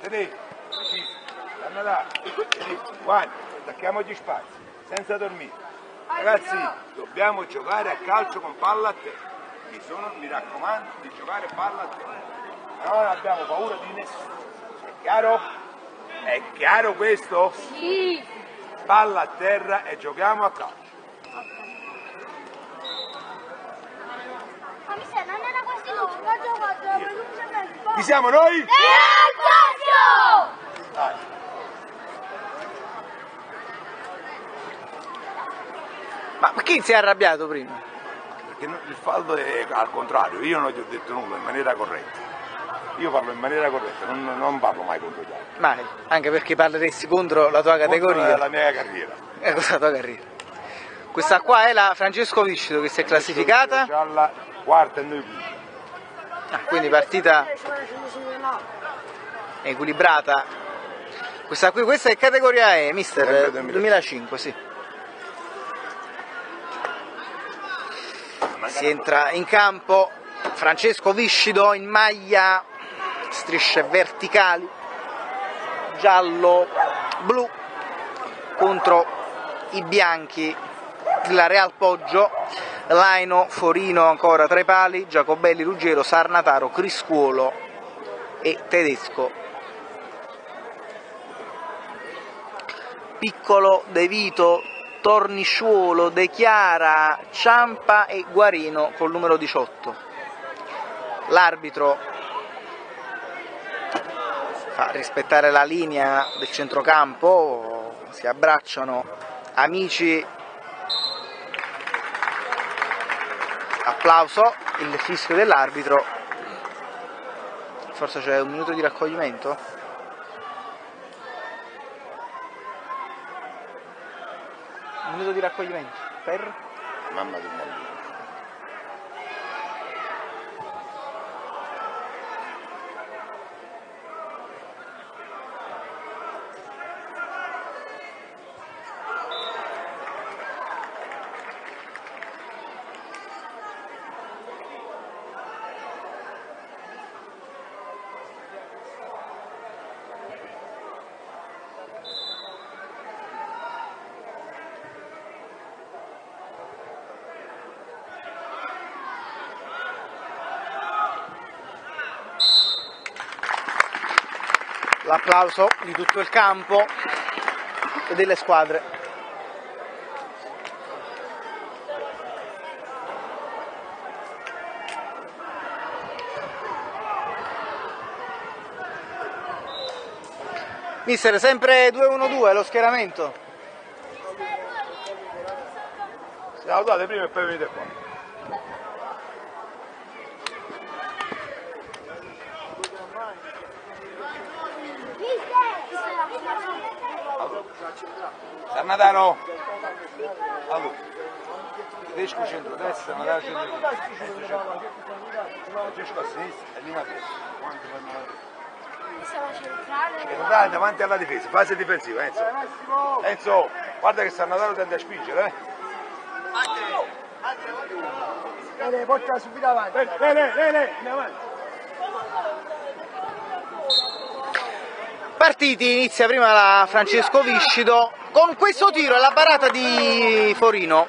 Tedesco, sì, stanno là, guarda, attacchiamo gli spazi, senza dormire. Ragazzi, dobbiamo giocare a calcio con palla a te. Mi, sono, mi raccomando di giocare palla a te. Non abbiamo paura di nessuno. È chiaro? È chiaro questo? Sì. Palla a terra e giochiamo a calcio. Ma mi sa, non era quasi lunga, gioco, velocemente. Chi siamo noi? Real. Ma chi si è arrabbiato prima? Perché no- il fallo è al contrario, io non ti ho detto nulla in maniera corretta. Io parlo in maniera corretta, non, non parlo mai contro gli altri. Mai, anche perché parleresti contro la tua Contro categoria. La mia carriera. Eh, cosa la tua carriera? Questa qua è la Francesco Viscido che si è classificata, Gialla, quarta e noi quinta. Ah, quindi partita equilibrata. Questa qui, questa è categoria E, mister, Sempre 2005, 2005, sì. Si entra in campo, Francesco Viscido in maglia, strisce verticali, giallo, blu, contro i bianchi della Real Poggio, Laino, Forino ancora tra i pali, Giacobelli, Ruggero, Sarnataro, Criscuolo e Tedesco. Piccolo, De Vito, Tornisciuolo, De Chiara, Ciampa e Guarino col numero 18. L'arbitro fa rispettare la linea del centrocampo, si abbracciano amici. Applauso, il fischio dell'arbitro. Forse c'è un minuto di raccoglimento? Un minuto di raccoglimento per Mamma del mondo. L'applauso di tutto il campo e delle squadre. Mister, sempre 2-1-2 lo schieramento. Salutate prima e poi venite qua. Sarnataro. Allora. Tedesco centro destra, Sarnataro centro destra. Francesco a sinistra e Lina a destra. Quanto fanno la destra? E dai, davanti alla difesa, fase difensiva, Enzo. Enzo, guarda che Sarnataro tende a spingere, eh. Lele, porta subito avanti. Lele, lele, in avanti. Partiti, inizia prima la Francesco Viscido con questo tiro alla parata di Forino.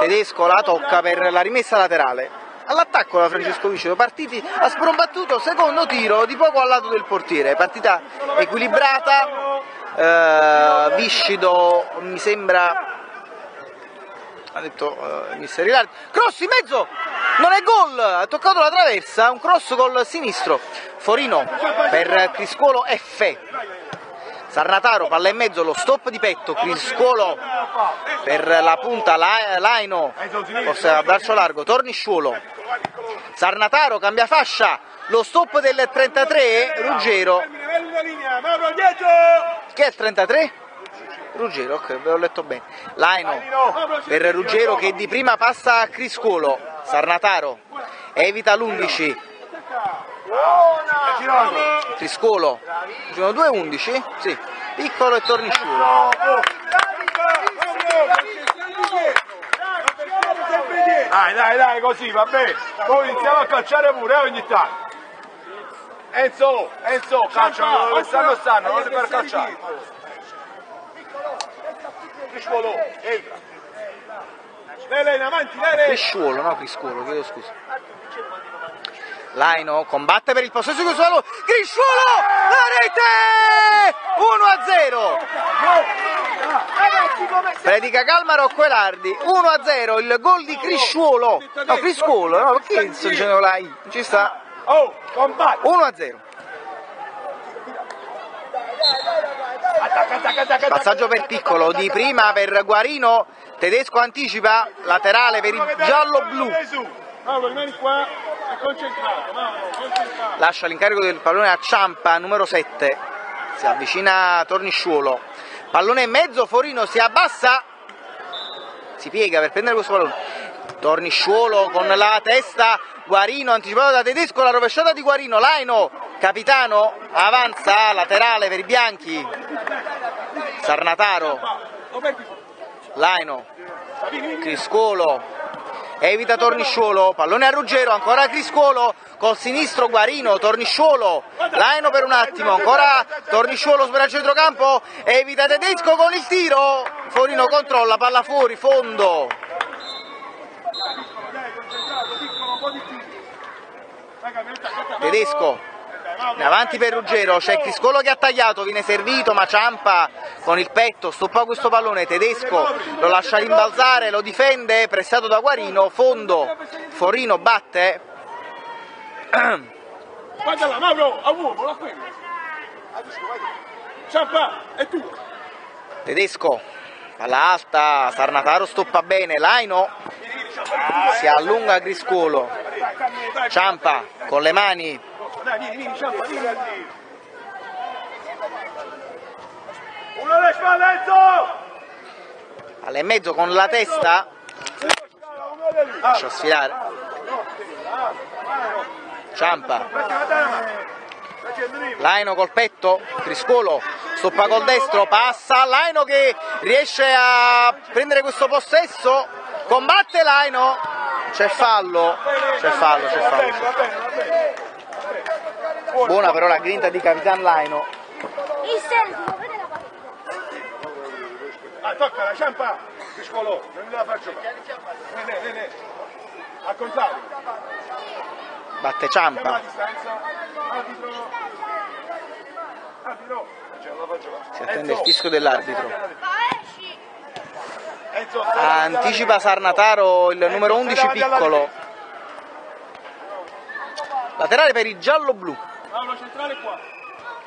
Tedesco la tocca per la rimessa laterale. All'attacco la Francesco Viscido, partiti a sprombattuto, secondo tiro di poco al lato del portiere. Partita equilibrata, eh, Viscido mi sembra ha detto eh, mister Ilardi. Cross in mezzo, non è gol, ha toccato la traversa, un cross col sinistro. Forino per Criscuolo F. Sarnataro, palla in mezzo, lo stop di petto, Criscuolo per la punta, La- Laino, forse a braccio largo, Tornisciuolo. Sarnataro cambia fascia, lo stop del 33, Ruggero. Chi è il 33? Ruggero, ok, ve l'ho letto bene. Laino per Ruggero che di prima passa a Criscuolo. Sarnataro evita l'11. Criscuolo. Sono 2-11? Sì. Piccolo e Tornisciuolo. Dai, dai, dai, così, va bene. Poi iniziamo a calciare pure eh, ogni tanto. Enzo, Enzo, calciano dove stanno stanno, non li far calciare. Crisciolo, entra. Lele in avanti, Lele. Crisciuolo, no Criscuolo, chiedo scusa. Laino combatte per il possesso di pallone. Crisciuolo! La rete! 1-0. Predica calma Rocco Elardi. 1-0 il gol di Crisciuolo. No, Criscuolo, no, perché sto dicendo la I? Non ci sta. Oh, combatte. 1-0. Attacca, attacca, attacca. Passaggio per piccolo di prima per Guarino. Tedesco anticipa, laterale per il giallo-blu. Mauro, rimani qua lascia l'incarico del pallone a Ciampa, numero 7, si avvicina a Tornisciuolo, pallone in mezzo, Forino si abbassa, si piega per prendere questo pallone, Tornisciuolo con la testa, Guarino anticipato da Tedesco, la rovesciata di Guarino, Laino, capitano, avanza, laterale per i bianchi, Sarnataro, Laino, Criscolo, evita Tornisciuolo, pallone a Ruggero, ancora Criscolo, col sinistro Guarino, Tornisciuolo, Laino per un attimo, ancora Tornisciuolo supera il centrocampo, evita Tedesco con il tiro, Forino controlla, palla fuori, fondo, Tedesco, in avanti per Ruggero, c'è Criscolo che ha tagliato, viene servito, ma Ciampa con il petto stoppa questo pallone, Tedesco lo lascia rimbalzare, lo difende, pressato da Guarino, fondo, Forino batte, Guarda là, Mauro, a uomo, la quello. Ciampa, è tu. Tedesco, palla alta, Sarnataro stoppa bene, Laino si allunga Criscolo, Ciampa con le mani, Dai, vieni, vieni, Ciampa, vieni. Uno alle spalle, Enzo! alla in mezzo con la testa, lascia sfilare, Ciampa, Laino col petto, Criscolo stoppa col destro, passa, Laino che riesce a prendere questo possesso, combatte Laino, c'è fallo, c'è fallo, c'è fallo. Buona però la grinta di Capitan Laino, Il selfie, vedi la partita. Ah, tocca la Ciampa! Criscolo, non me la faccio fare. Vieni. Al contrario. batte la Ciampa, distanza. Arbitro. Arbitro. Ce la faccio fare. si attende il fischio dell'arbitro. Enzo, Anticipa Sarnataro il numero 11 piccolo. Laterale per i giallo-blu. Mauro centrale qua.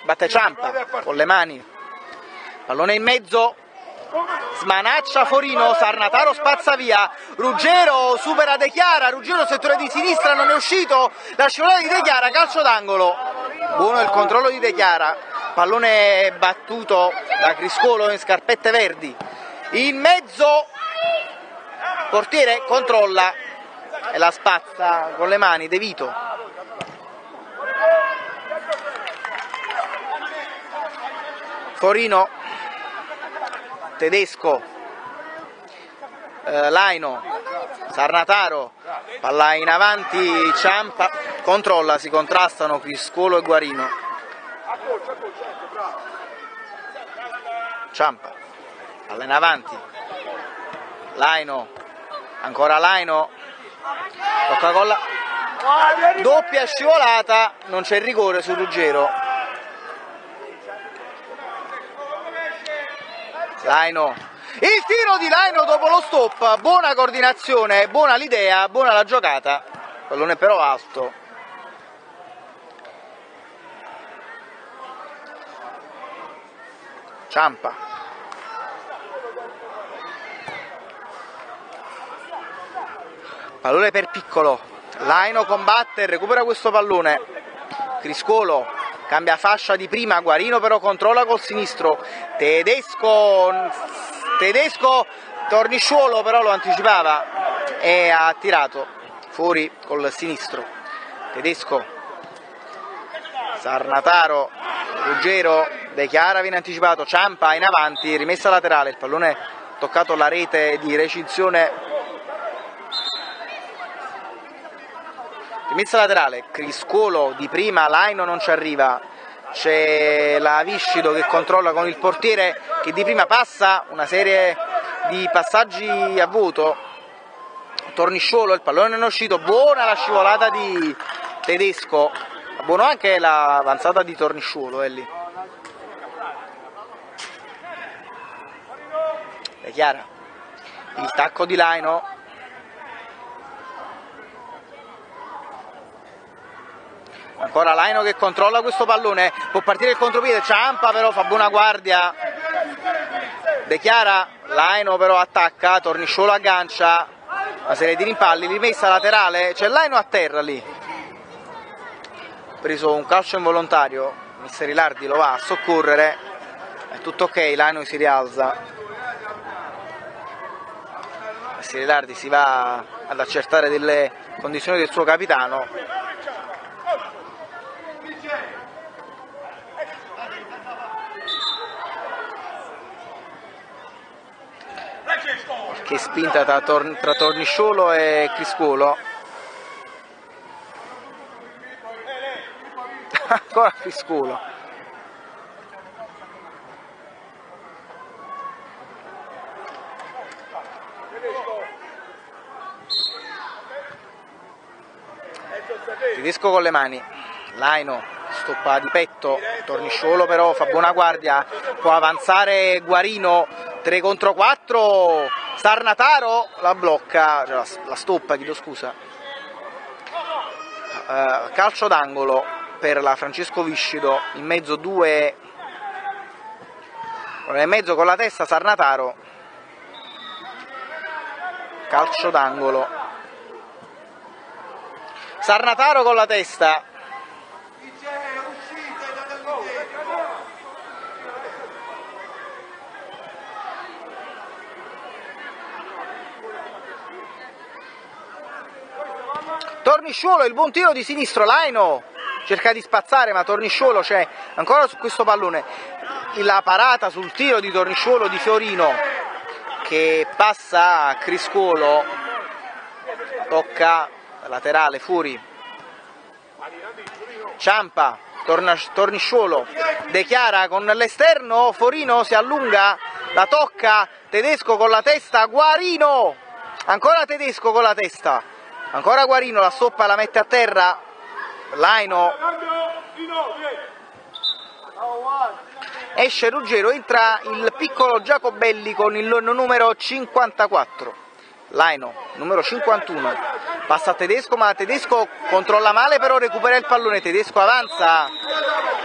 Batte Ciampa con le mani. Pallone in mezzo. Smanaccia Forino, Sarnataro spazza via. Ruggero supera De Chiara. Ruggero settore di sinistra non è uscito. La scivolata di De Chiara, calcio d'angolo. Buono il controllo di De Chiara. Pallone battuto da Criscolo in scarpette verdi. In mezzo portiere controlla e la spazza con le mani De Vito. Forino, Tedesco, eh, Laino, Sarnataro, palla in avanti, Ciampa, controlla, si contrastano Criscolo e Guarino. Ciampa, palla in avanti, Laino, ancora Laino, tocca con la... Doppia scivolata, non c'è rigore su Ruggero. Laino. Il tiro di Laino dopo lo stop, buona coordinazione, buona l'idea, buona la giocata. Pallone però alto. Ciampa. Pallone per piccolo. Laino combatte, recupera questo pallone. Criscolo cambia fascia di prima, Guarino però controlla col sinistro. Tedesco, Tedesco, Tornisciuolo però lo anticipava e ha tirato fuori col sinistro. Tedesco, Sarnataro, Ruggero, De Chiara viene anticipato, Ciampa in avanti, rimessa laterale, il pallone toccato la rete di recinzione rimessa laterale, Criscolo di prima, Laino non ci arriva, c'è la Viscido che controlla con il portiere che di prima passa una serie di passaggi a vuoto, Tornisciolo, il pallone non è uscito, buona la scivolata di Tedesco, buono anche l'avanzata di Tornisciolo, è lì. È chiara, il tacco di Laino ancora Laino che controlla questo pallone. Può partire il contropiede. Ciampa però fa buona guardia. De Chiara Laino però attacca. Tornisciolo aggancia. Una serie di rimpalli. Rimessa laterale. C'è Laino a terra lì. Preso un calcio involontario. Mister Ilardi lo va a soccorrere. È tutto ok. Laino si rialza. Mister Ilardi si va ad accertare delle condizioni del suo capitano che spinta tra, Tor tra Tornisciolo e Criscuolo? Ancora Criscuolo. Tedesco con le mani. Laino stoppa di petto. Tornisciolo però fa buona guardia. Può avanzare Guarino 3 contro 4 Sarnataro la blocca, cioè la, la stoppa, chiedo scusa. Uh, calcio d'angolo per la Francesco Viscido, in mezzo due, in mezzo con la testa Sarnataro, calcio d'angolo. Sarnataro con la testa, Tornisciolo, il buon tiro di sinistro, Laino. Cerca di spazzare ma Tornisciolo c'è ancora su questo pallone. La parata sul tiro di Tornisciolo di Fiorino che passa a Criscuolo. Tocca laterale Furi. Ciampa torna, Tornisciuolo. Dechiara con l'esterno Forino si allunga la tocca Tedesco con la testa Guarino ancora Tedesco con la testa ancora Guarino la stoppa la mette a terra. Laino. Esce Ruggero entra il piccolo Giacobelli con il numero 54 Laino numero 51 passa a Tedesco ma Tedesco controlla male però recupera il pallone. Tedesco avanza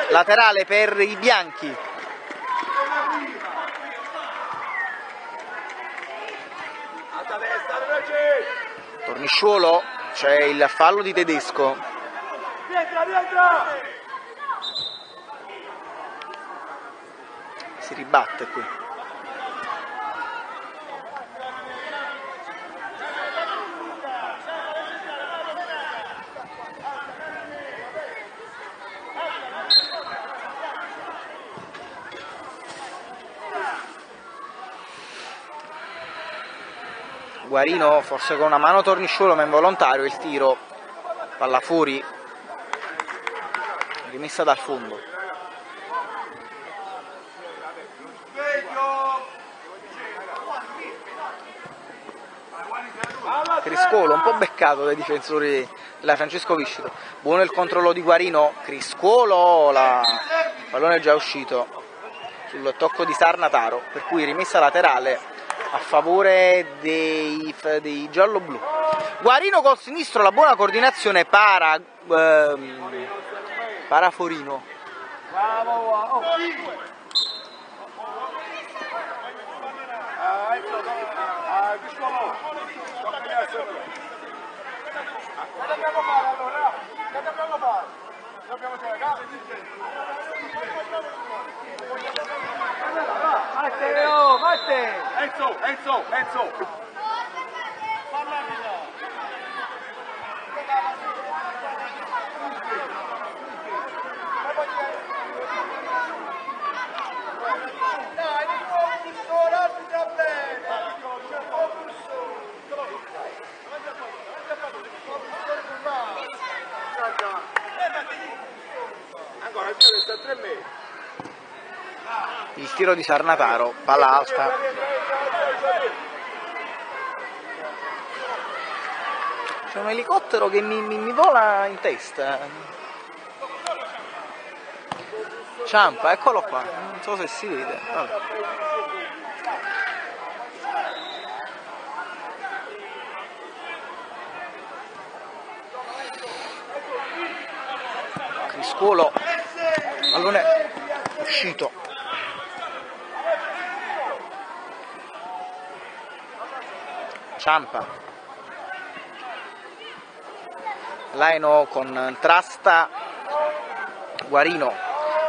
laterale per i bianchi Tornisciuolo, c'è il fallo di Tedesco. Si ribatte qui. Guarino forse con una mano tornisciolo ma involontario il tiro, palla fuori, rimessa dal fondo. Criscolo un po' beccato dai difensori della Francesco Viscito. Buono il controllo di Guarino, Criscolo, la... il pallone è già uscito sul tocco di Sarnataro, per cui rimessa laterale a favore dei, dei giallo-blu. Guarino col sinistro, la buona coordinazione para, ehm, para Forino. Che dobbiamo fare? Matteo, Matteo! Enzo, Enzo, Enzo! Tiro di Sarnataro, palla alta. C'è un elicottero che mi, mi- mi vola in testa. Ciampa, eccolo qua, non so se si vede. Vabbè. Criscuolo, pallone uscito. Ciampa. Laino con Trasta, Guarino,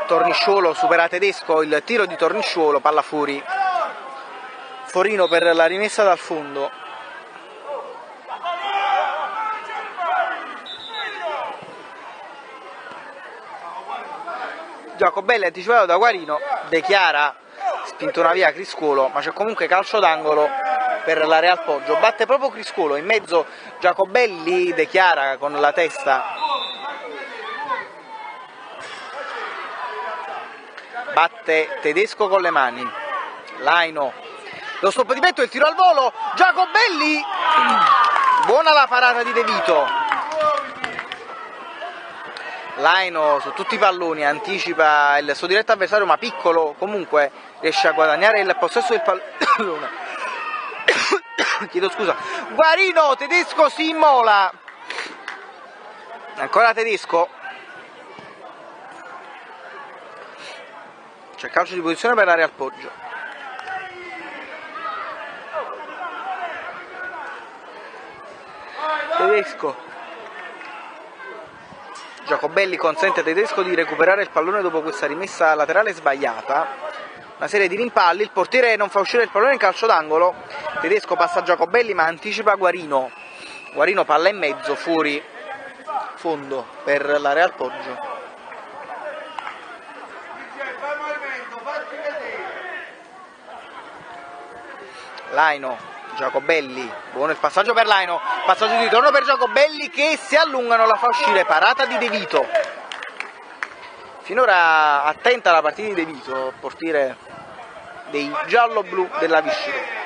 Tornisciolo supera tedesco, il tiro di Tornisciolo, palla fuori. Forino per la rimessa dal fondo. Giacobelli anticipato da Guarino, De Chiara spinto una via Criscuolo, ma c'è comunque calcio d'angolo per la Real Poggio. Batte proprio Criscuolo, in mezzo Giacobelli, De Chiara con la testa. Batte Tedesco con le mani. Laino. Lo stop petto, il tiro al volo. Giacobelli. Buona la parata di De Vito. Laino su tutti i palloni anticipa il suo diretto avversario ma piccolo comunque riesce a guadagnare il possesso del pallone chiedo scusa. Guarino tedesco si immola. Ancora tedesco? C'è calcio di posizione per l'area al poggio tedesco. Giacobelli consente a Tedesco di recuperare il pallone dopo questa rimessa laterale sbagliata. Una serie di rimpalli, il portiere non fa uscire il pallone in calcio d'angolo. Tedesco passa a Giacobelli ma anticipa Guarino. Guarino palla in mezzo, fuori fondo per la Real Poggio. Laino, Giacobelli, buono il passaggio per Laino, passaggio di ritorno per Giacobelli che si allungano, la fa uscire, parata di De Vito. Finora attenta la partita di De Vito, portiere dei giallo-blu della Viscide.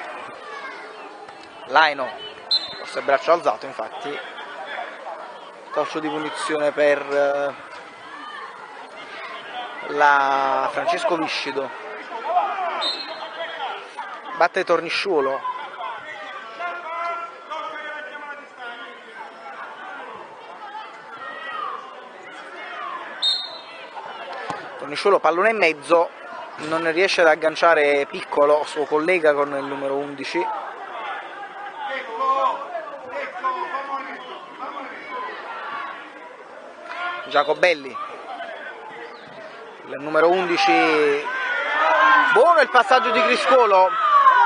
Laino, forse braccio alzato infatti, calcio di punizione per eh, la Francesco Viscido. Batte Tornisciuolo, Tornisciolo pallone in mezzo, non riesce ad agganciare Piccolo, suo collega con il numero 11. Giacobelli, il numero 11, buono il passaggio di Criscolo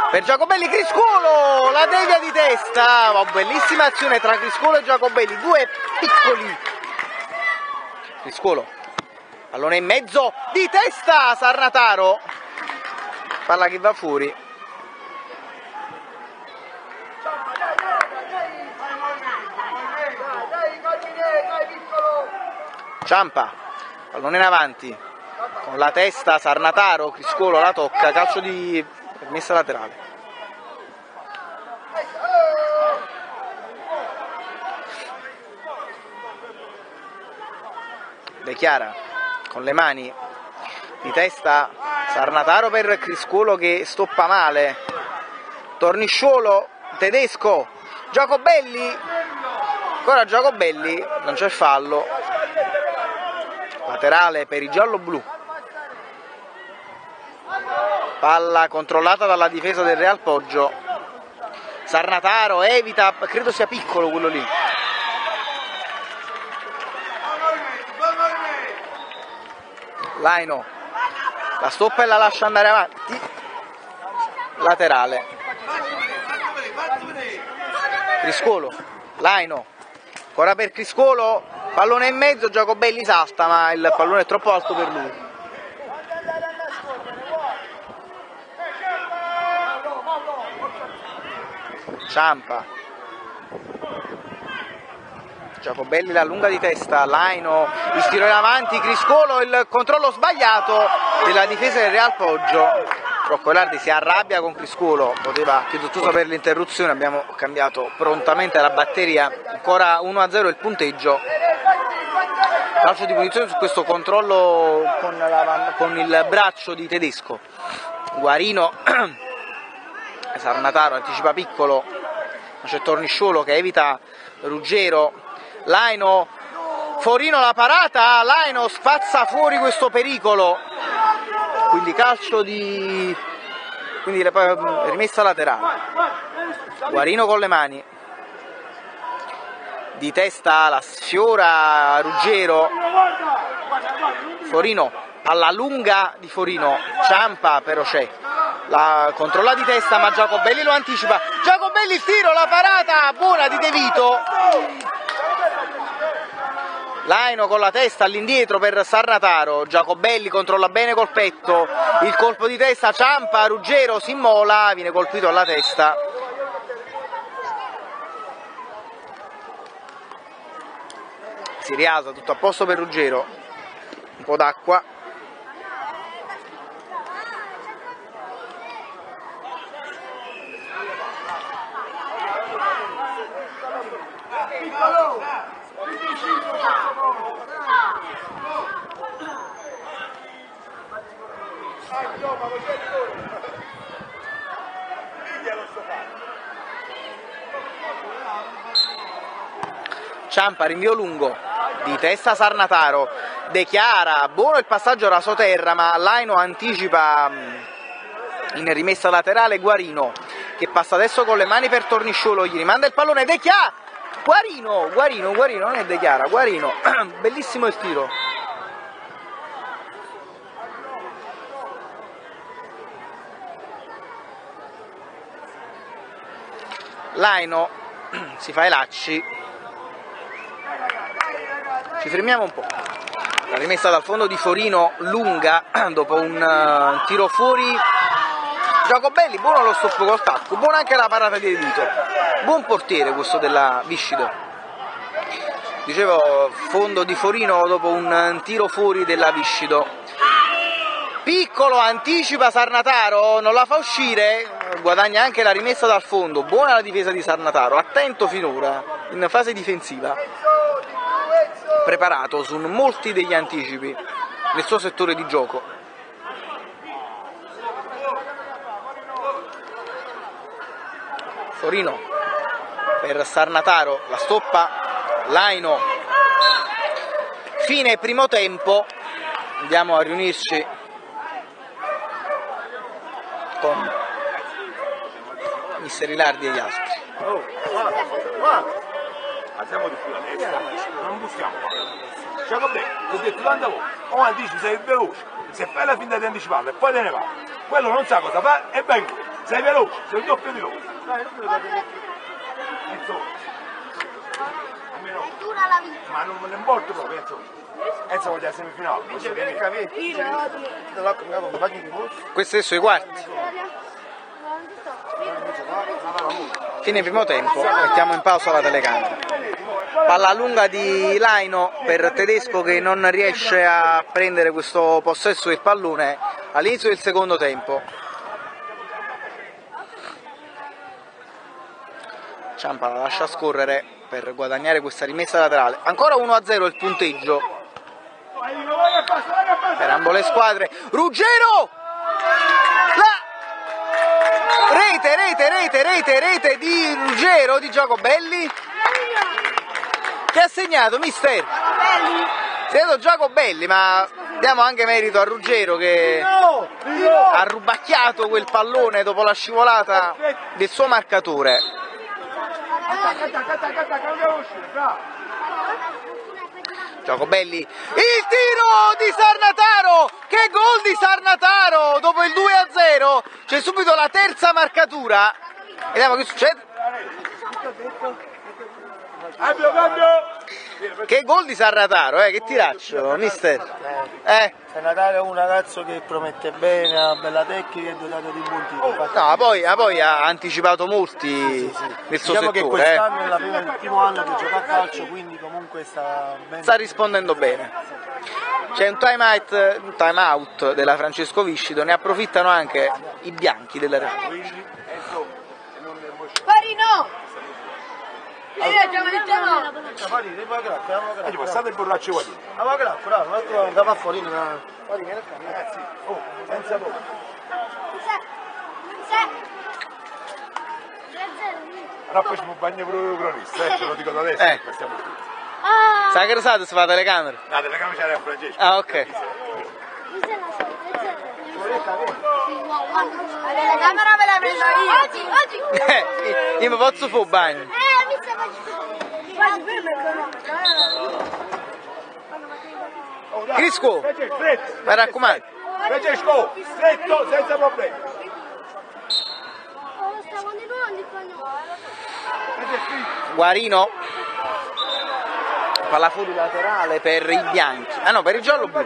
per Giacobelli, Criscolo, la devia di testa, oh, bellissima azione tra Criscolo e Giacobelli, due piccoli. Criscolo Pallone in mezzo di testa Sarnataro. Palla che va fuori. Ciampa, pallone in avanti. Con la testa Sarnataro, Criscolo la tocca, calcio di messa laterale. De Chiara con le mani di testa Sarnataro per Criscuolo che stoppa male Tornisciolo tedesco Giacobelli ancora Giacobelli non c'è fallo laterale per i giallo-blu palla controllata dalla difesa del Real Poggio. Sarnataro evita credo sia piccolo quello lì. Laino la stoppa e la lascia andare avanti. Laterale. Criscolo Laino ancora per Criscolo pallone in mezzo Giacobelli salta ma il pallone è troppo alto per lui Ciampa Giacobelli la lunga di testa, Laino, il tiro in avanti, Criscolo, il controllo sbagliato della difesa del Real Poggio. Rocco Elardi si arrabbia con Criscolo, poteva chiedo scusa per l'interruzione, abbiamo cambiato prontamente la batteria, ancora 1-0 il punteggio. Calcio di punizione su questo controllo con, la, con il braccio di Tedesco. Guarino, Sarnataro anticipa piccolo, ma c'è Tornisciolo che evita Ruggero, Laino, Forino la parata, Laino spazza fuori questo pericolo, quindi calcio di... quindi rimessa laterale, Guarino con le mani, di testa la sfiora Ruggero, Forino alla lunga di Forino, Ciampa però c'è, la controlla di testa ma Giacobelli lo anticipa, Giacobelli il tiro, la parata buona di De Vito, Laino con la testa all'indietro per Sarnataro, Giacobelli controlla bene col petto, il colpo di testa Ciampa, Ruggero si immola, viene colpito alla testa. Si rialza tutto a posto per Ruggero, un po' d'acqua, Ciampa, rinvio lungo, di testa Sarnataro, De Chiara, buono il passaggio rasoterra ma Laino anticipa mm, in rimessa laterale Guarino che passa adesso con le mani per Tornisciolo, gli rimanda il pallone, De Chiara, Guarino, Guarino, Guarino, non è De Chiara, Guarino, bellissimo il tiro. Laino si fa i lacci, ci fermiamo un po'. La rimessa dal fondo di Forino lunga dopo un uh, tiro fuori. Giacobelli, buono lo stop col tacco, buona anche la parata di Edito. Buon portiere questo della Viscido. Dicevo, fondo di Forino dopo un tiro fuori della Viscido. Piccolo, anticipa Sarnataro, non la fa uscire, guadagna anche la rimessa dal fondo. Buona la difesa di Sarnataro, attento finora in fase difensiva preparato su molti degli anticipi nel suo settore di gioco. Forino per Sarnataro, la stoppa, Laino, fine primo tempo, andiamo a riunirci con Mister Ilardi e gli altri. Siamo di sulla destra, non buschiamo qua. Cioè vabbè, ti ho detto tante volte, o anticipi sei veloce, se fai la finta di anticiparlo e poi te ne va, quello non sa cosa fa e vengo, sei veloce, sei un doppio Dura la vita. ma non me ne importa proprio, insomma. Enzo voglio la semifinale, voglio vedere. Questo adesso i quarti. Fine primo tempo, mettiamo in pausa la telecamera. Palla lunga di Laino per Tedesco che non riesce a prendere questo possesso del pallone all'inizio del secondo tempo. Ciampa la lascia scorrere per guadagnare questa rimessa laterale. Ancora 1-0 il punteggio per ambo le squadre. Ruggero! La rete, rete, rete, rete, rete di Ruggero di Giacobelli che ha segnato mister. Segnato Giacobelli, ma diamo anche merito a Ruggero che ha rubacchiato quel pallone dopo la scivolata del suo marcatore. Giacobelli, il tiro di Sarnataro, che gol di Sarnataro dopo il 2-0, c'è subito la terza marcatura, vediamo che succede. Cambio, cambio! Che gol di Sarrataro, eh, che tiraccio, mister. Eh, San Natale è un ragazzo che promette bene, ha bella tecnica e è dotato di buon tiro. Infatti- no, poi, ah, poi ha anticipato molti nel suo Diciamo che settore, eh. quest'anno è la prima- il primo anno che gioca a calcio, quindi comunque sta bene. sta rispondendo bene. C'è un time out, un time out della Francesco Viscito, ne approfittano anche i bianchi della Real. Farino! Io già mi diciamo! Fari, devi pagare, andiamo a Oggi pagare. passate il borraccio qua dentro. Andiamo a pagare, bravo, un altro un capo fuori. Fari, vieni qua. Ragazzi, oh, senza. Ora facciamo un bagno proprio cronista, eh, te lo dico da adesso, Eh. che stiamo qui. Ah! Sacrosato si fa la telecamera. No, delle camere a Francesco. Ah, ok. La camera me la prendo io! Oggi, oggi! Eh, io mi posso fare un bagno. Eh, mi sta facendo... Quasi il. Crisco. Mi raccomando. Francesco, stretto, senza problemi. Oh, il Guarino. Palla fuori laterale per i bianchi. Ah no, per i giallo blu.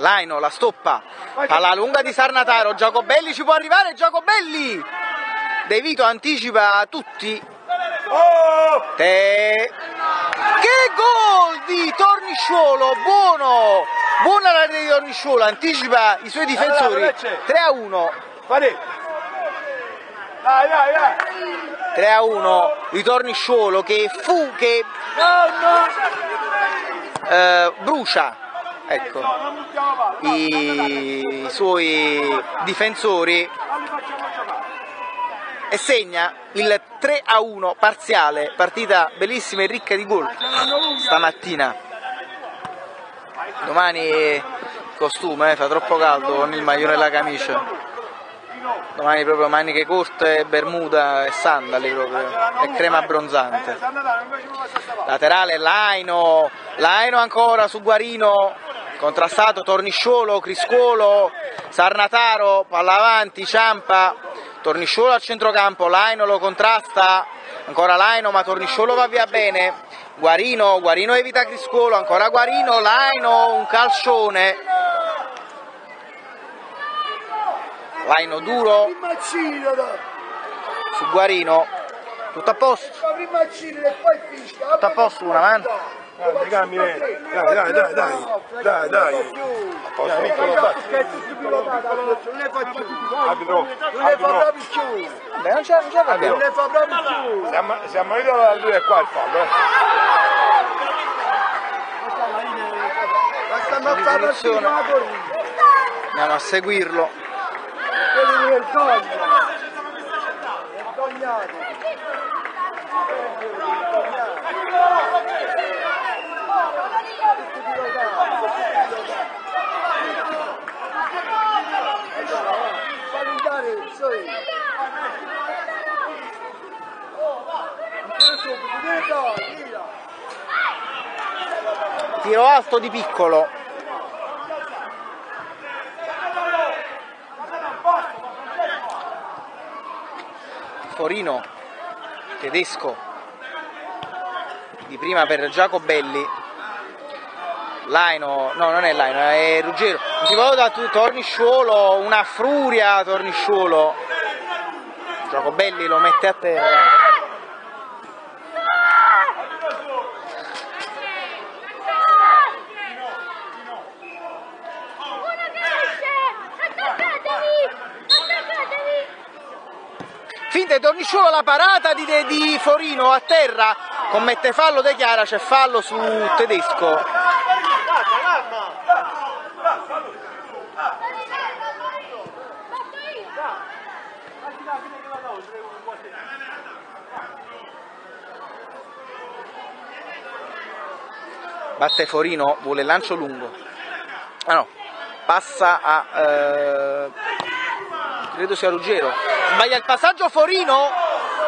Laino la stoppa. Palla lunga di Sarnataro. Giacobelli ci può arrivare. Giacobelli. De Vito anticipa tutti. Oh! Te... Che gol di Tornisciolo, buono! Buona la rete di Tornisciolo, anticipa i suoi difensori. 3 a 1. Fare. Dai, dai, dai. 3 a 1 di Tornisciolo che fu che eh, brucia ecco, i suoi difensori. E segna il 3 a 1 parziale, partita bellissima e ricca di gol. Stamattina. Domani costume, eh, fa troppo caldo con il maglione e la camicia. Domani proprio maniche corte, bermuda e sandali proprio, e crema abbronzante. Laterale Laino, Laino ancora su Guarino, contrastato Tornisciolo, Criscolo, Sarnataro, palla avanti, Ciampa, Tornisciolo al centrocampo, Laino lo contrasta, ancora Laino ma Tornisciolo va via bene, Guarino, Guarino evita Criscolo, ancora Guarino, Laino, un calcione, Laino duro. Su Guarino, tutto a posto, tutto a posto, una mano. Dai, cambi, dai, dai, dai, dai, dai, dai. Posso, piccolo, dai. Non le fa più. Arbitro, Non le fa più. Beh, non c'è, non c'è Non le fa proprio più. Siamo, siamo io da lui e qua il fallo, eh. Ma stanno a fare il corrida. Andiamo a seguirlo. Quelli di vergogna. Vergognate. Salutare, Tiro alto di piccolo. Forino, tedesco, di prima per Giacobelli. Laino, no non è Laino, è Ruggero. Da tu- Tornisciuolo, una furia Tornisciuolo. Giacobelli lo mette a terra. Uno che esce! Attaccatevi! Attaccatevi! Tornisciuolo la parata di, di Forino a terra, commette fallo De Chiara, c'è fallo su tedesco. Batte Forino, vuole lancio lungo. Ah no, passa a... eh, credo sia Ruggero. Sbaglia il passaggio Forino,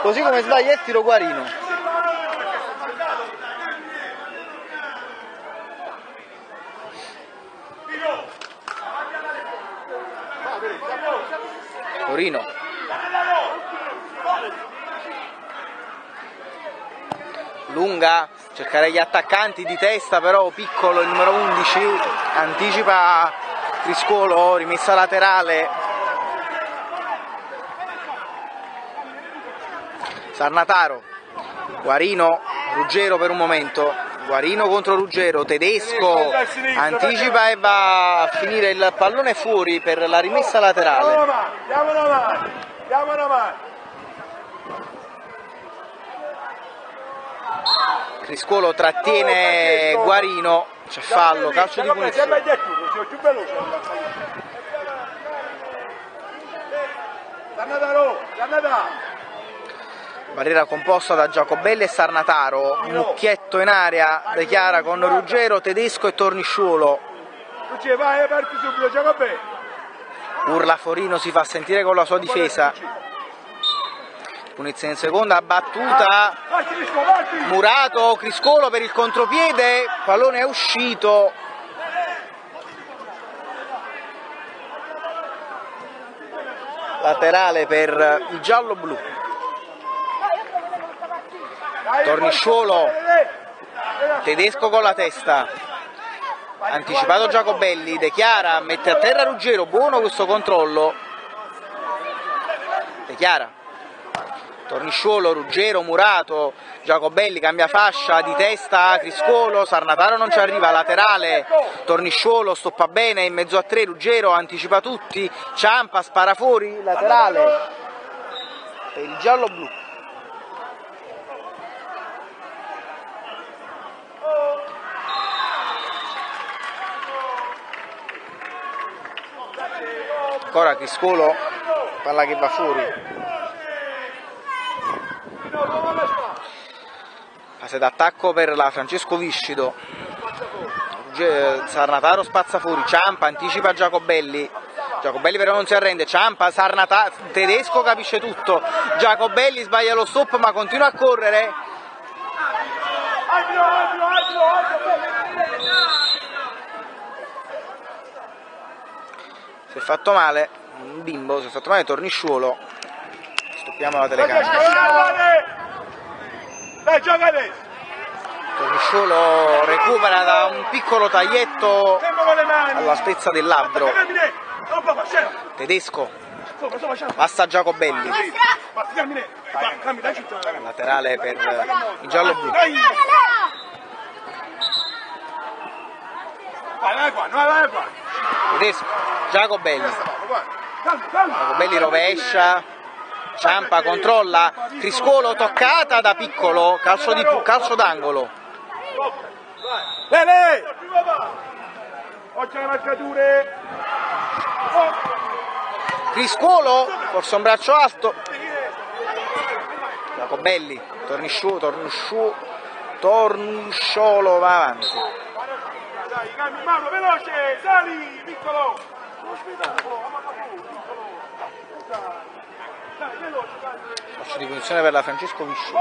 così come sbaglia il tiro Guarino. Forino. lunga, cercare gli attaccanti di testa però piccolo il numero 11, anticipa Criscolo, rimessa laterale. Sarnataro, Guarino, Ruggero per un momento, Guarino contro Ruggero, Tedesco anticipa e va a finire il pallone fuori per la rimessa laterale. Andiamo avanti, andiamo avanti. Criscolo trattiene Guarino, c'è fallo, calcio di punizione. più veloce. Barriera composta da Giacobelli e Sarnataro, mucchietto in area, De Chiara con Ruggero, Tedesco e Tornisciuolo. Urla Forino, si fa sentire con la sua difesa. Punizione in seconda, battuta. Parti. Murato, Criscolo per il contropiede, pallone è uscito. Laterale per il giallo-blu. Tornisciuolo. Tedesco con la testa. Anticipato Giacobelli, De Chiara mette a terra Ruggero, buono questo controllo. De Chiara. Tornisciuolo, Ruggero, Murato, Giacobelli cambia fascia di testa, Criscolo, Sarnataro non ci arriva, laterale, Tornisciuolo stoppa bene in mezzo a tre, Ruggero anticipa tutti, Ciampa spara fuori, laterale per il giallo-blu. Ancora Criscolo, palla che va fuori. Fase d'attacco per la Francesco Viscido. Sarnataro spazza fuori, Ciampa anticipa Giacobelli. Giacobelli però non si arrende, Ciampa, Sarnataro, Tedesco capisce tutto. Giacobelli sbaglia lo stop ma continua a correre. Arbitro, arbitro, arbitro, arbitro. Si è fatto male, un bimbo, si è fatto male Tornisciuolo. Stoppiamo la telecamera. Dai. Tornisciuolo recupera da un piccolo taglietto Tempo con le mani. alla spezza del labbro. Tedesco passa Giacobelli. Laterale per il giallo-blu. Tedesco, Giacobelli. Giacobelli rovescia. Ciampa controlla. Criscolo toccata da piccolo. Calcio, di, calcio d'angolo. Lele! Criscolo, forse un braccio alto. Giacobelli, Tornisciu, Tornisciu, Tornisciolo va avanti. Dai, cambi mano, veloce! Sali, piccolo! Calcio di punizione per la Francesco Viscido.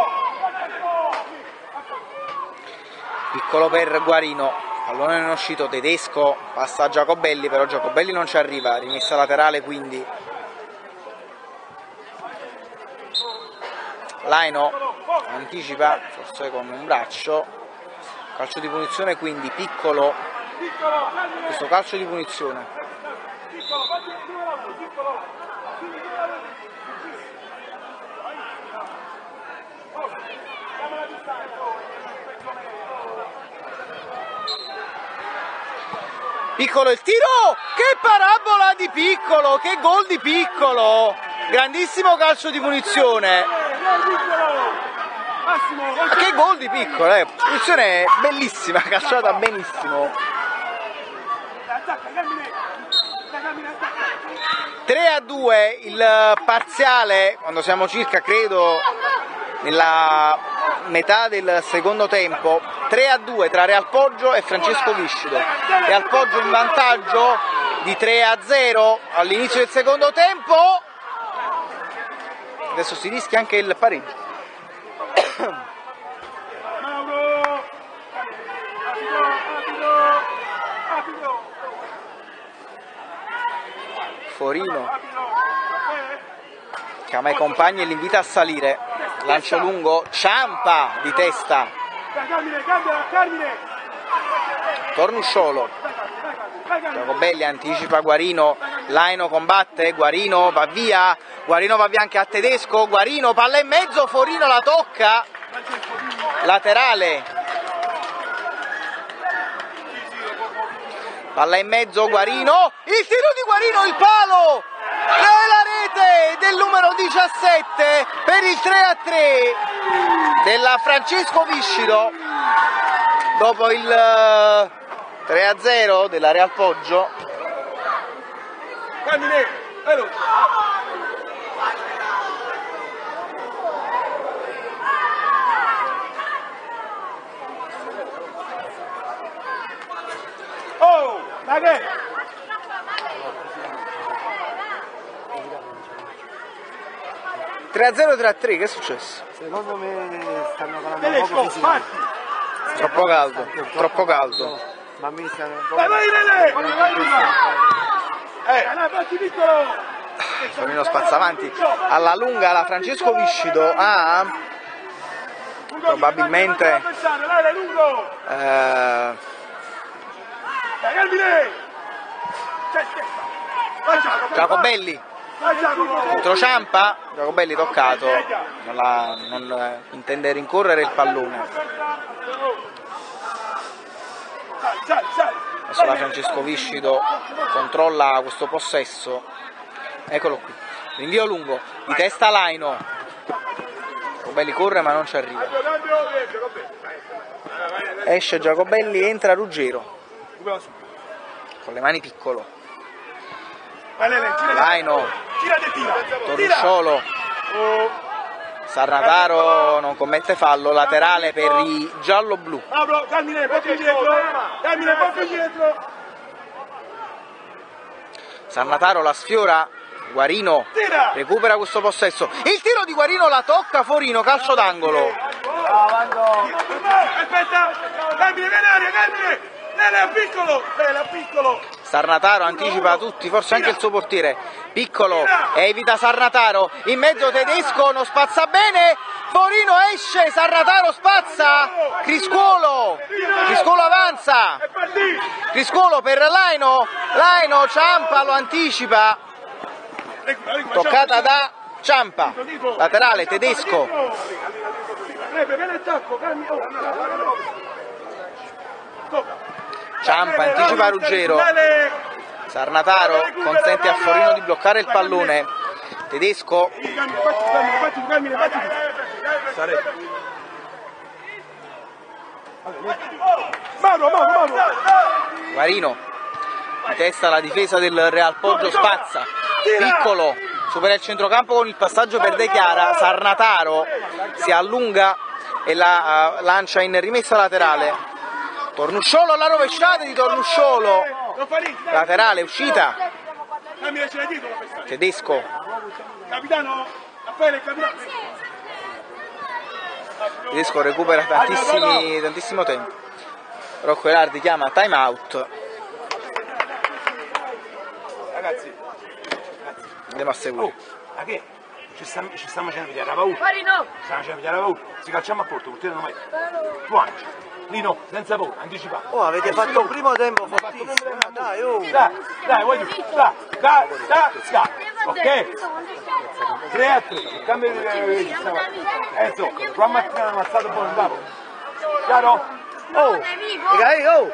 Piccolo per Guarino, pallone non uscito, tedesco, passa a Giacobelli, però Giacobelli non ci arriva, rimessa laterale quindi. Laino anticipa, forse con un braccio, calcio di punizione quindi piccolo, questo calcio di punizione. Piccolo, il il tiro! Che parabola di piccolo! Che gol di piccolo! Grandissimo calcio di punizione! Che gol di piccolo, eh! Punizione bellissima, calciata benissimo. attacca, cammina! Dai, cammina, attacca! 3 a 2 il parziale, quando siamo circa credo nella metà del secondo tempo, 3 a 2 tra Real Poggio e Francesco Viscido. Real Poggio in vantaggio di 3 a 0 all'inizio del secondo tempo. Adesso si rischia anche il pareggio. Forino chiama i compagni e li invita a salire. Lancio lungo, Ciampa di testa. Tornusciolo. Giacobelli anticipa Guarino, Laino combatte, Guarino va via, Guarino va via anche a tedesco, Guarino palla in mezzo, Forino la tocca, laterale. Palla in mezzo, Guarino, il tiro di Guarino, il palo! E la rete del numero 17 per il 3 a 3 della Francesco Viscido dopo il eh, 3 a 0 della Real Poggio Oh, ma che? 3 a 0 3 a 3 che è successo? Secondo me stanno calando un poco fisicamente. parti. Troppo caldo, troppo caldo. Ma mi stanno un po'. Vai, vai, Rene. Vai, vai, Eh, allora, parti piccolo. Torino spazza avanti alla lunga la Francesco Viscido ha Probabilmente- dai, lungo. eh, Dai, Carmine. C'è, c'è. Vai, Giacomo. Giacobelli Vai, Giacomo. contro Ciampa, Giacobelli toccato, non, la- non, eh, intende rincorrere il pallone. Adesso la Francesco Viscido controlla questo possesso. Eccolo qui. Rinvio lungo, di testa Laino. Giacobelli corre ma non ci arriva. Eh. Esce Giacobelli, entra Ruggero Recuperiamo subito. con le mani piccolo. Vai, Lele, gira. Laino, Tira e tira. Tira. Torrisciolo, Oh. Sarnataro non commette fallo, laterale per i giallo-blu. Mauro, po' più indietro. Po' più indietro. Sarnataro la sfiora, Guarino Tira. recupera questo possesso. Il tiro di Guarino la tocca Forino, calcio d'angolo. Aspetta. Carmine, vieni Carmine. Lele, a piccolo. Lele, a piccolo. Sarnataro anticipa tutti, forse anche il suo portiere. Piccolo, evita Sarnataro. In mezzo tedesco, non spazza bene. Forino esce, Sarnataro spazza. Criscuolo, Criscuolo avanza. Criscuolo per Laino. Laino, Ciampa lo anticipa. Toccata da Ciampa. Laterale tedesco. Rebe, vieni il tacco, Carmine. Oh. Tocca. Ciampa anticipa Ruggero. Sarnataro consente a Forino di bloccare il pallone. Tedesco. Mauro, Mauro, Mauro. Guarino di testa la difesa del Real Poggio spazza piccolo supera il centrocampo con il passaggio per De Chiara Sarnataro si allunga e la eh, lancia in rimessa laterale Tornusciolo alla rovesciata di Tornusciolo laterale uscita. Tedesco Capitano, Raffaele, capitano. Tedesco recupera tantissimi, tantissimo tempo Rocco Elardi chiama time out Ragazzi, andiamo a seguire oh, ma che? Ci stiamo, ci stiamo facendo vedere la paura. No! Stiamo facendo vedere la paura. Si calciamo a porto, portiere non mai. Tu anche. Lì no, senza paura, anticipato. Oh, avete fatto un primo tempo fortissimo. Dai, oh. Dai, dai, voglio. Dai, dai, dai, dai. Ok? 3 a 3. Il cambio di eh, stiamo. Enzo, qua mattina hanno ammazzato buono il capo. Chiaro? Oh, ragazzi, oh.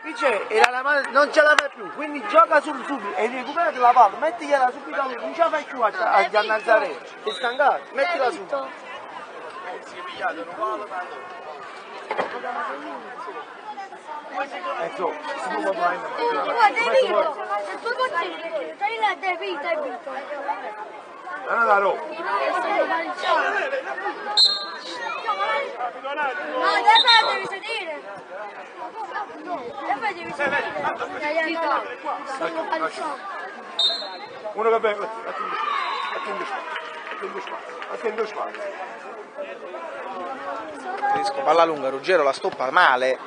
Qui c'è, era la mano, non ce la fai più, quindi gioca sul subito e recuperati la palla, mettigliela subito a lui, non ce la fai più a, a Giannanzare, sei stancato, mettila subito. Enzo, si può guardare. Guarda, hai vinto! Se tu là, hai vinto, hai vinto. Anna da Roma. No, adesso devi sedere. Adesso devi sedere. Uno che venga, attendo spazio, attendo spazio, attendo spazio. Tedesco, palla lunga, Ruggero la stoppa male,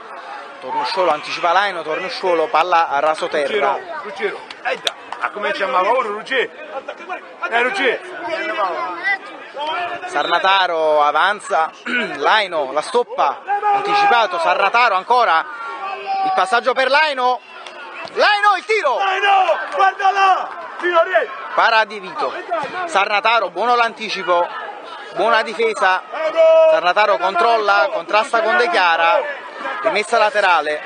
Tornusciolo anticipa Laino, Tornusciolo palla a raso terra, Ruggero, Ruggero, eh dai, a come ci chiamava ora Ruggero? Eh Ruggero, Sarnataro avanza, Laino la stoppa, anticipato, Sarnataro ancora, il passaggio per Laino, Laino il tiro, Dai no! Guarda là! Para di Vito, Sarnataro buono l'anticipo, buona difesa, Sarnataro controlla, contrasta con De Chiara, rimessa laterale,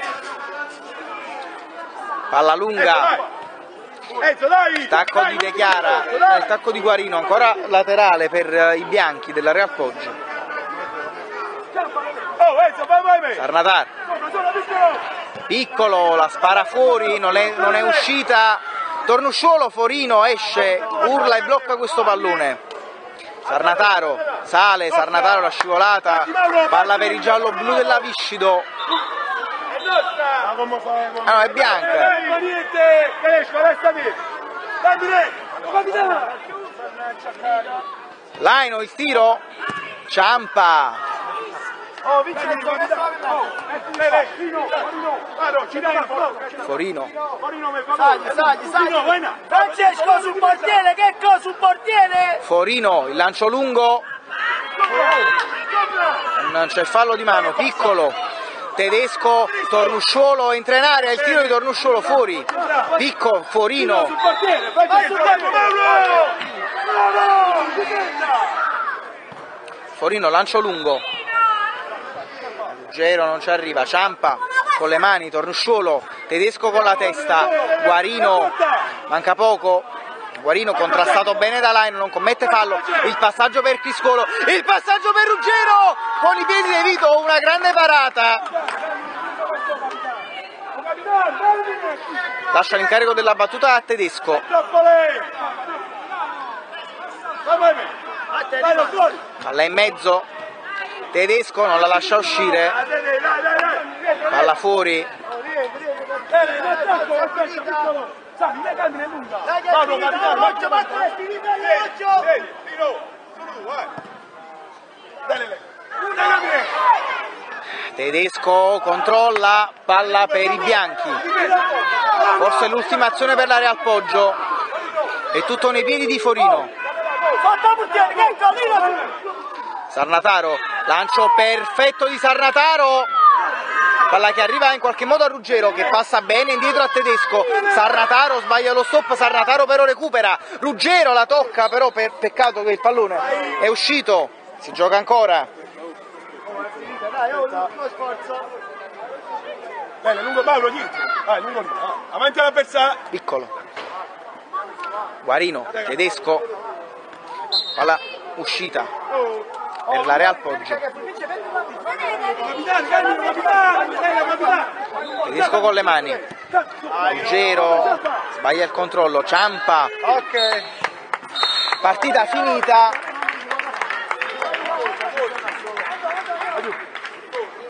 palla lunga! Tacco di De Chiara, il tacco di Guarino, ancora laterale per i bianchi della Real Poggio. Oh! Sarnatar, piccolo, la spara fuori, non è, non è uscita. Tornusciolo, Forino esce, urla e blocca questo pallone. Sarnataro sale, Sarnataro la scivolata, palla per il giallo blu della Viscido. Ah no, è bianca. Laino, il tiro, Ciampa, Oh, Vincenzo, Oh, eh, Fino, Fino, Vado, ci dai. Forino, Forino, mi fa Sagli, sagli, sagli. Fino, buona! Francesco sul portiere, che cosa sul portiere? Forino, il lancio lungo, non c'è fallo di mano, piccolo, tedesco, Tornusciolo entra in area, il tiro di Tornusciolo fuori, piccolo, Forino! Forino lancio lungo, Ruggero non ci arriva, Ciampa con le mani, Tornusciolo, tedesco con la testa, Guarino, manca poco, Guarino contrastato bene da Laino, non commette fallo, il passaggio per Criscolo, il passaggio per Ruggero, con i piedi di Vito, una grande parata, lascia l'incarico della battuta a tedesco, palla in mezzo, tedesco non la lascia uscire, palla fuori, tedesco controlla, palla per i bianchi, forse l'ultima azione per la Real Poggio, è tutto nei piedi di Forino. Sarnataro, lancio perfetto di Sarnataro, palla che arriva in qualche modo a Ruggero che passa bene indietro a Tedesco, Sarnataro sbaglia lo stop, Sarnataro però recupera, Ruggero la tocca però per peccato che il pallone è uscito, si gioca ancora, Dai, oh. Bene, lungo Mauro, dietro! Vai, lungo lì! Avanti piccolo, Guarino, Tedesco, palla uscita per la Real Poggio! Tedesco con le mani, Ruggero sbaglia il controllo, Ciampa, Ok. partita finita,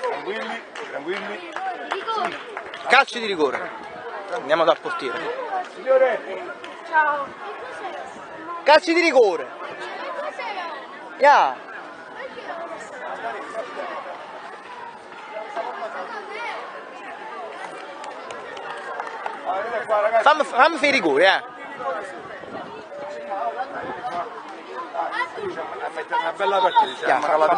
Tranquilli, tranquilli. calci di rigore, andiamo dal portiere. Signore, Calci di rigore. Ya. guardate qua ragazzi. Fammi, fammi fare i rigori, eh. A mettere una bella partita, alla.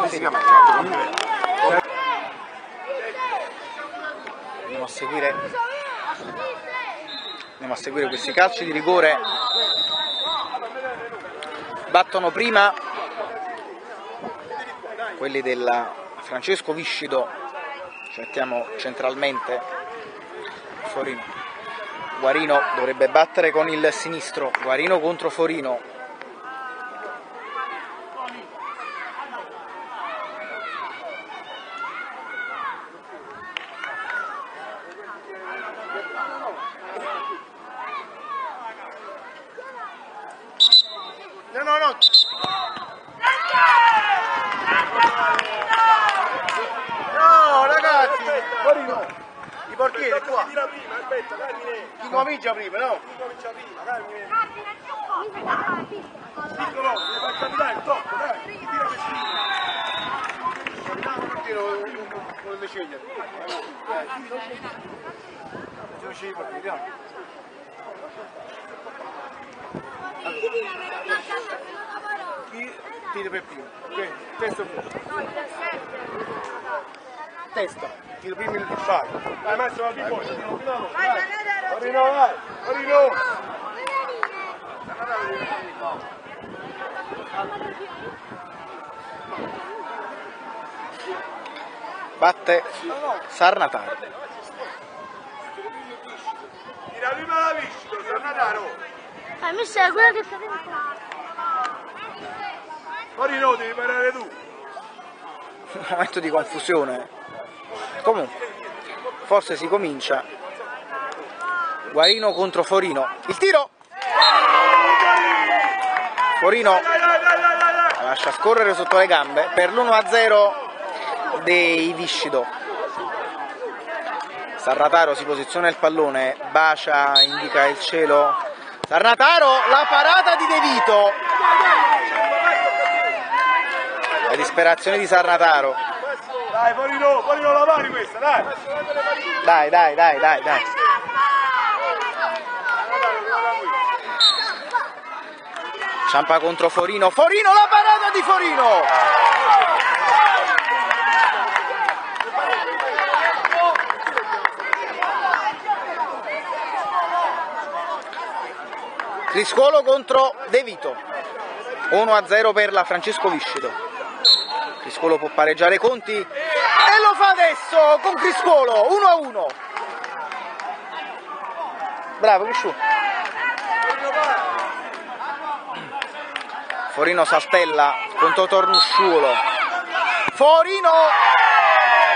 Andiamo a seguire. Andiamo a seguire questi calci di rigore. Battono prima quelli del Francesco Viscido. Ci mettiamo centralmente. Forino. Guarino dovrebbe battere con il sinistro. Guarino contro Forino. No, no, no. No, ragazzi. I portieri qua. Tira prima, aspetta, Carmine. Chi comincia prima, no? Comincia prima, Carmine. Piccolo, devi far capitare il top, dai. Tira per Tiro come scegliere. Sono scegli i portieri, no? Chi? tiro per primo. Ok, testa fuori. Testa, tiro primo il Vai, vai Massimo, al poi. Vai, Torino, vai, Batte Sarnataro. Tira prima la viscita, Sarnataro. Eh, mi sei quella che sta dentro. Torino, devi parare tu. Un momento di confusione. Comunque, forse si comincia. Guarino contro Forino. Il tiro! Forino dai. lascia scorrere sotto le gambe per l'1-0 dei Viscido. Sarnataro si posiziona il pallone, bacia, indica il cielo. Sarnataro, la parata di De Vito. La disperazione di Sarnataro. Dai, Torino, Torino la pari questa, dai. Dai, dai, dai, dai, dai. Ciampa contro Forino. Forino, la parata di Forino! Criscolo contro De Vito. 1-0 per la Francesco Viscido. Criscolo può pareggiare conti e lo fa adesso con Criscolo 1-1. Bravo Crisciù. Forino saltella contro Tornusciuolo. Forino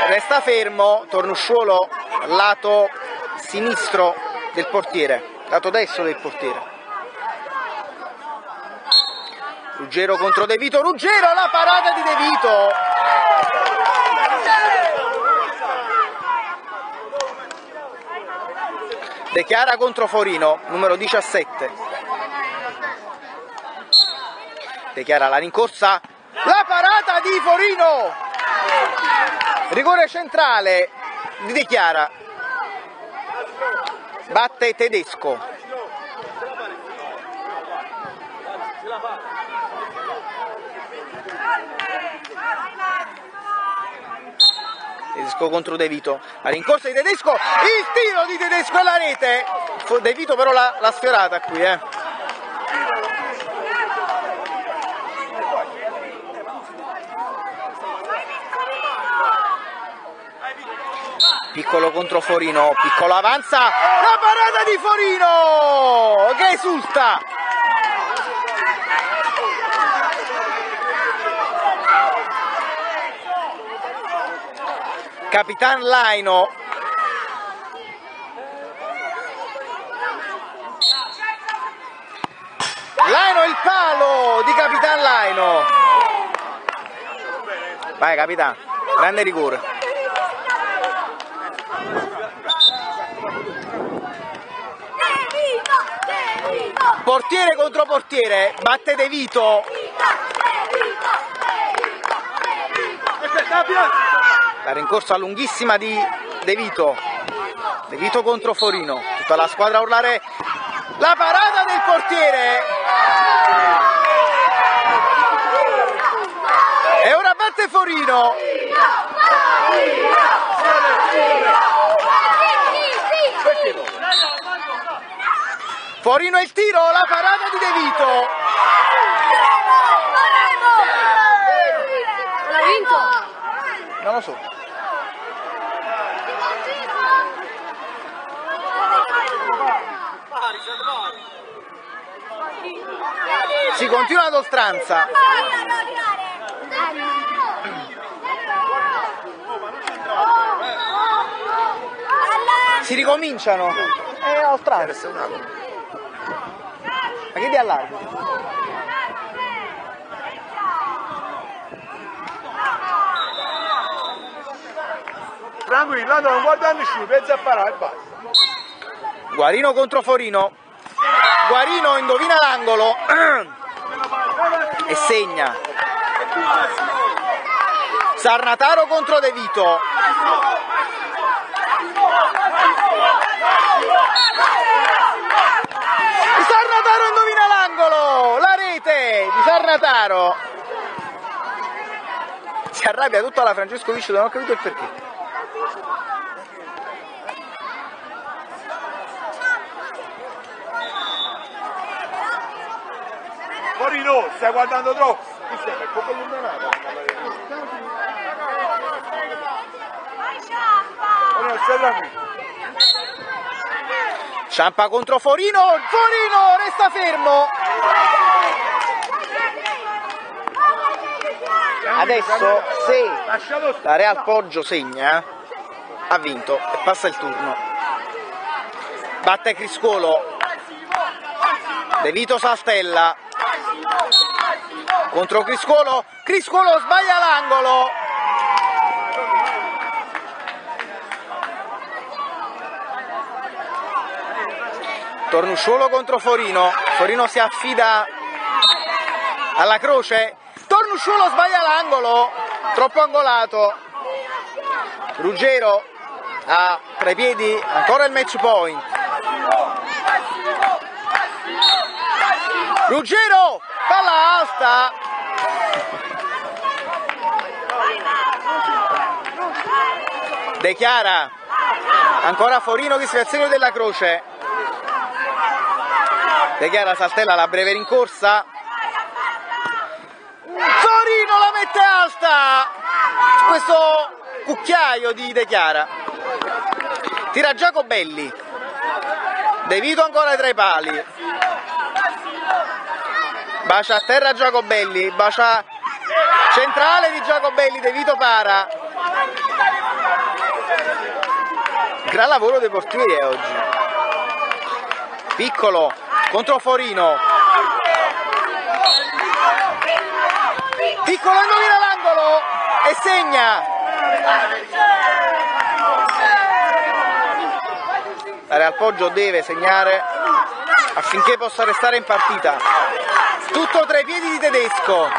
resta fermo, Tornusciuolo lato sinistro del portiere, lato destro del portiere. Ruggero contro De Vito, Ruggero la parata di De Vito. De Chiara contro Forino, numero 17. De Chiara la rincorsa, la parata di Forino! Rigore centrale di De Chiara. Batte tedesco. Tedesco contro De Vito, la rincorsa di Tedesco, il tiro di Tedesco alla rete, De Vito però l'ha, sfiorata qui eh. Piccolo contro Forino, piccolo avanza, la parata di Forino che esulta! Capitan Laino. Laino il palo di Capitan Laino. Vai Capitan, grande rigore. Portiere contro portiere, batte De Vito. La rincorsa lunghissima di De Vito. De Vito contro Forino. Tutta la squadra a urlare. La parata del portiere. E ora batte Forino. Forino il tiro, la parata di De Vito. Non lo so. Si continua ad oltranza. Si ricominciano. È a oltranza. Ma che di allarme? Tranquillo, no, non guarda nessuno, pensa a parare e basta. Guarino contro Forino. Guarino indovina l'angolo e segna. Sarnataro contro De Vito. Sarnataro indovina l'angolo, la rete di Sarnataro. Si arrabbia tutta la Francesco Viscido, non ho capito il perché. Morino, stai guardando troppo. Chi per stai tranquillo. Ciampa contro Forino, Forino resta fermo. Adesso se la Real Poggio segna, ha vinto e passa il turno. Batte Criscolo. De Vito Sastella. Contro Criscolo. Criscolo sbaglia l'angolo. Tornusciolo contro Forino. Forino si affida alla croce. Tornusciolo sbaglia l'angolo. Troppo angolato. Ruggero ha tra i piedi ancora il match point. Ruggero, palla alta. De Chiara, ancora Forino che si della croce. De Chiara saltella la breve rincorsa. Forino la mette alta! Questo cucchiaio di De Chiara. Tira Giacobelli. De Vito ancora tra i pali. Bacia a terra Giacobelli, bacia centrale di Giacobelli, De Vito para. Gran lavoro dei portieri eh, oggi. Piccolo contro Forino. Piccolo indovina l'angolo e segna. La Real Poggio deve segnare affinché possa restare in partita. Tutto tra i piedi di tedesco.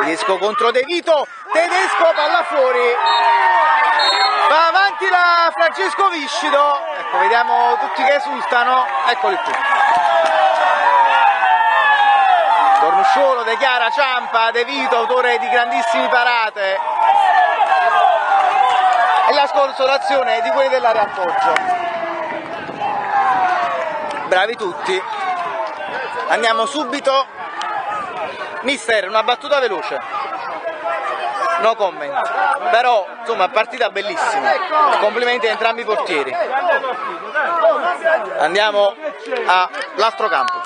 Tedesco contro De Vito, Tedesco palla fuori. Va avanti la Francesco Viscido. Ecco, vediamo tutti che esultano. Eccoli qui. Tornusciolo, De Chiara, Ciampa, De Vito, autore di grandissime parate. E la sconsolazione di quelli dell'area appoggio. Bravi tutti. Andiamo subito. Mister, una battuta veloce. No comment. Però, insomma, partita bellissima. Complimenti a entrambi i portieri. Andiamo all'altro campo.